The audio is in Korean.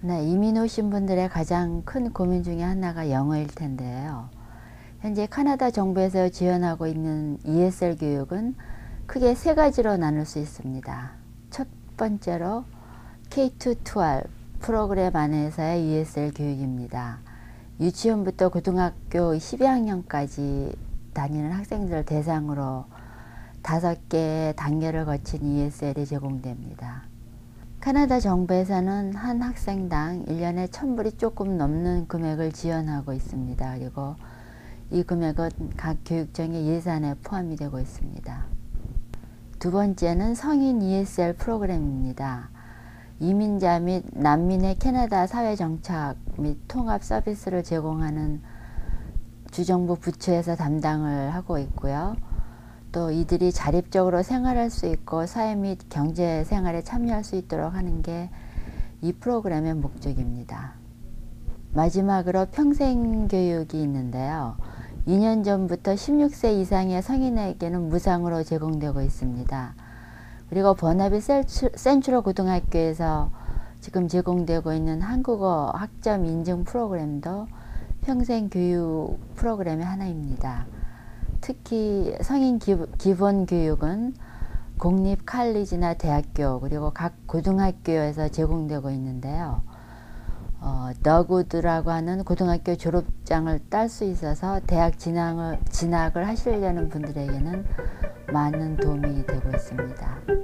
네, 이민 오신 분들의 가장 큰 고민 중에 하나가 영어일 텐데요. 현재 카나다 정부에서 지원하고 있는 ESL 교육은 크게 세 가지로 나눌 수 있습니다. 첫 번째로 K-12 프로그램 안에서의 ESL 교육입니다. 유치원부터 고등학교 12학년까지 다니는 학생들 대상으로 다섯 개 단계를 거친 ESL이 제공됩니다. 카나다 정부에서는 한 학생당 1년에 1000불이 조금 넘는 금액을 지원하고 있습니다. 그리고 이 금액은 각 교육청의 예산에 포함이 되고 있습니다. 두 번째는 성인 ESL 프로그램입니다. 이민자 및 난민의 캐나다 사회 정착 및 통합 서비스를 제공하는 주정부 부처에서 담당을 하고 있고요. 또 이들이 자립적으로 생활할 수 있고 사회 및 경제 생활에 참여할 수 있도록 하는 게 이 프로그램의 목적입니다. 마지막으로 평생교육이 있는데요. 2년 전부터 16세 이상의 성인에게는 무상으로 제공되고 있습니다. 그리고 버나비 센츄럴 고등학교에서 지금 제공되고 있는 한국어 학점 인증 프로그램도 평생 교육 프로그램의 하나입니다. 특히 성인 기본 교육은 공립 칼리지나 대학교 그리고 각 고등학교에서 제공되고 있는데요. 어, 너구드라고 하는 고등학교 졸업장을 딸 수 있어서 대학 진학을, 진학을 하시려는 분들에게는 많은 도움이 되고 있습니다.